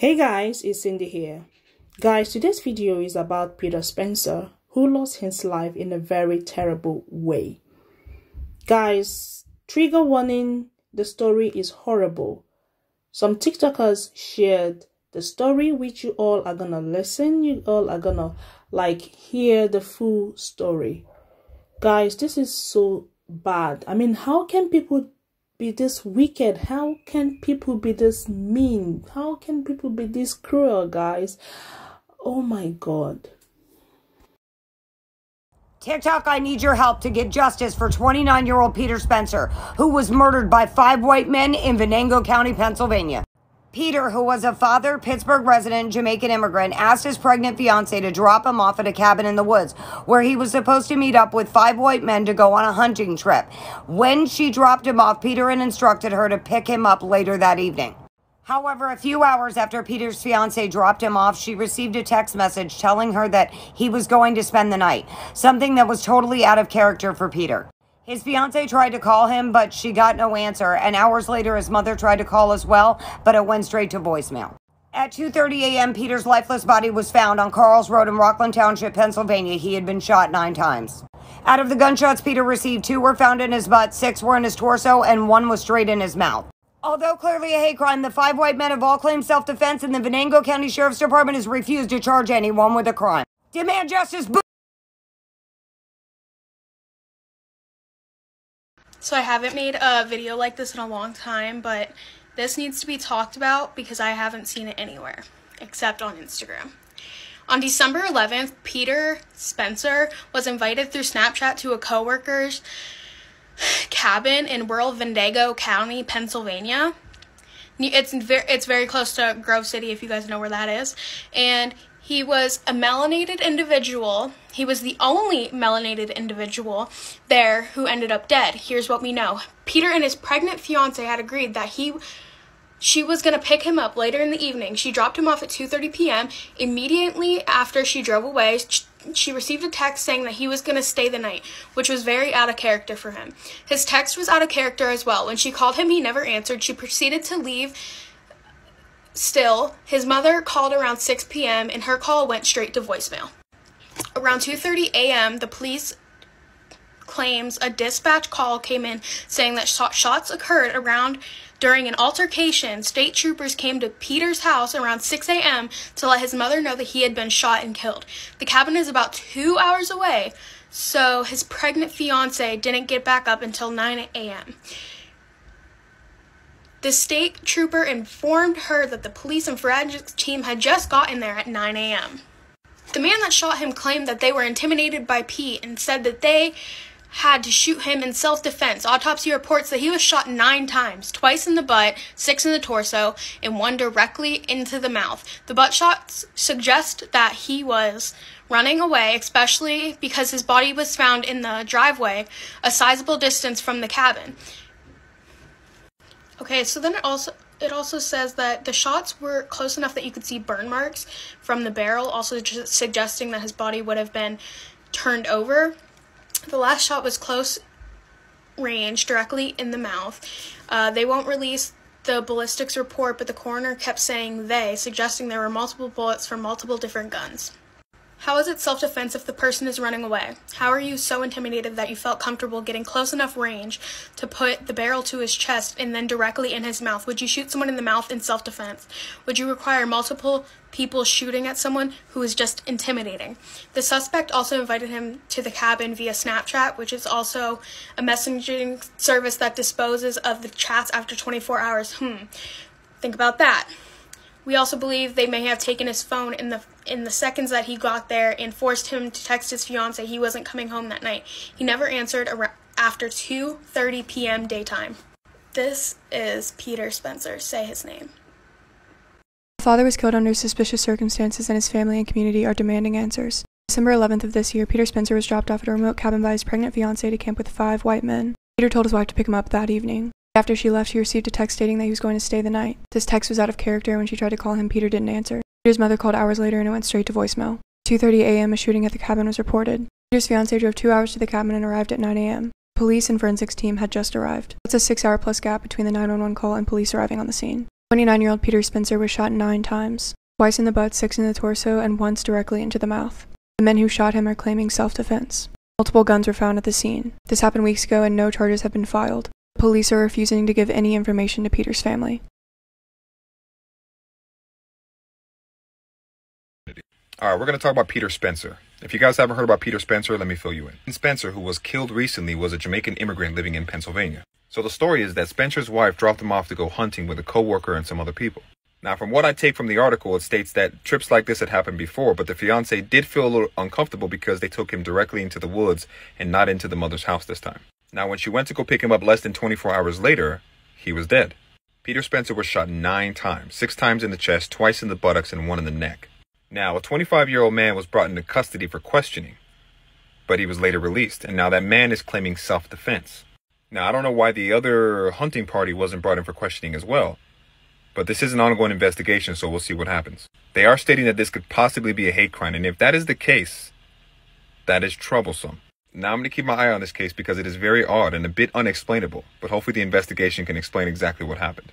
Hey guys, it's Cindy here. Guys, today's video is about Peter Spencer, who lost his life in a very terrible way. Guys, trigger warning, the story is horrible. Some TikTokers shared the story which you all are gonna listen, you all are gonna like hear the full story. Guys, this is so bad. I mean, how can people be this wicked? How can people be this mean? How can people be this cruel, guys? Oh my god. TikTok, I need your help to get justice for 29 year old Peter Spencer, who was murdered by five white men in Venango County, Pennsylvania. Peter, who was a father, Pittsburgh resident, Jamaican immigrant, asked his pregnant fiancee to drop him off at a cabin in the woods where he was supposed to meet up with five white men to go on a hunting trip. When she dropped him off, Peter instructed her to pick him up later that evening. However, a few hours after Peter's fiancee dropped him off, she received a text message telling her that he was going to spend the night, something that was totally out of character for Peter. His fiance tried to call him, but she got no answer, and hours later his mother tried to call as well, but it went straight to voicemail. At 2:30 a.m., Peter's lifeless body was found on Carl's Road in Rockland Township, Pennsylvania. He had been shot 9 times. Out of the gunshots Peter received, two were found in his butt, six were in his torso, and one was straight in his mouth. Although clearly a hate crime, the five white men have all claimed self-defense, and the Venango County Sheriff's Department has refused to charge anyone with a crime. Demand justice. So I haven't made a video like this in a long time, but this needs to be talked about because I haven't seen it anywhere except on Instagram. On December 11th, Peter Spencer was invited through Snapchat to a coworker's cabin in rural Venango County, Pennsylvania. It's very, it's very close to Grove City if you guys know where that is. And he was a melanated individual. He was the only melanated individual there who ended up dead. Here's what we know. Peter and his pregnant fiance had agreed that he she was going to pick him up later in the evening. She dropped him off at 2:30 p.m. Immediately after she drove away, she received a text saying that he was going to stay the night, which was very out of character for him. His text was out of character as well. When she called him, he never answered. She proceeded to leave Still, his mother called around 6 p.m. and her call went straight to voicemail. Around 2:30 a.m., the police claims a dispatch call came in saying that shots occurred around during an altercation. State troopers came to Peter's house around 6 a.m. to let his mother know that he had been shot and killed. The cabin is about 2 hours away, so his pregnant fiance didn't get back up until 9 a.m. The state trooper informed her that the police and forensics team had just gotten there at 9 a.m. The man that shot him claimed that they were intimidated by Pete and said that they had to shoot him in self defense. Autopsy reports that he was shot nine times twice in the butt, six in the torso, and one directly into the mouth. The butt shots suggest that he was running away, especially because his body was found in the driveway, a sizable distance from the cabin. Okay, so then it also it also says that the shots were close enough that you could see burn marks from the barrel, also suggesting that his body would have been turned over. The last shot was close range, directly in the mouth. Uh, they won't release the ballistics report, but the coroner kept saying they, suggesting there were multiple bullets from multiple different guns. How is it self defense if the person is running away? How are you so intimidated that you felt comfortable getting close enough range to put the barrel to his chest and then directly in his mouth? Would you shoot someone in the mouth in self defense? Would you require multiple people shooting at someone who is just intimidating? The suspect also invited him to the cabin via Snapchat, which is also a messaging service that disposes of the chats after 24 hours. Hmm. Think about that. We also believe they may have taken his phone in the in the seconds that he got there and forced him to text his fiance he wasn't coming home that night. He never answered after 2:30 p.m. daytime. This is Peter Spencer. Say his name. The father was killed under suspicious circumstances and his family and community are demanding answers. December 11th of this year, Peter Spencer was dropped off at a remote cabin by his pregnant fiancee to camp with five white men. Peter told his wife to pick him up that evening. After she left, he received a text stating that he was going to stay the night. This text was out of character. When she tried to call him, Peter didn't answer. Peter's mother called hours later and it went straight to voicemail. 2:30 a.m. a shooting at the cabin was reported. Peter's fiance drove 2 hours to the cabin and arrived at 9 a.m. Police and forensics team had just arrived. That's a 6-hour plus gap between the 911 call and police arriving on the scene. 29 year old Peter Spencer was shot nine times twice in the butt, six in the torso, and once directly into the mouth. The men who shot him are claiming self defense. Multiple guns were found at the scene. This happened weeks ago and no charges have been filed. Police are refusing to give any information to Peter's family. All right, we're going to talk about Peter Spencer. If you guys haven't heard about Peter Spencer, let me fill you in. Spencer, who was killed recently, was a Jamaican immigrant living in Pennsylvania. So the story is that Spencer's wife dropped him off to go hunting with a coworker and some other people. Now, from what I take from the article, it states that trips like this had happened before, but the fiance did feel a little uncomfortable because they took him directly into the woods and not into the mother's house this time. Now, when she went to go pick him up less than 24 hours later, he was dead. Peter Spencer was shot nine times, six times in the chest, twice in the buttocks, and one in the neck. Now, a 25 year old man was brought into custody for questioning, but he was later released, and now that man is claiming self defense. Now, I don't know why the other hunting party wasn't brought in for questioning as well, but this is an ongoing investigation, so we'll see what happens. They are stating that this could possibly be a hate crime, and if that is the case, that is troublesome. Now I'm going to keep my eye on this case because it is very odd and a bit unexplainable, but hopefully the investigation can explain exactly what happened.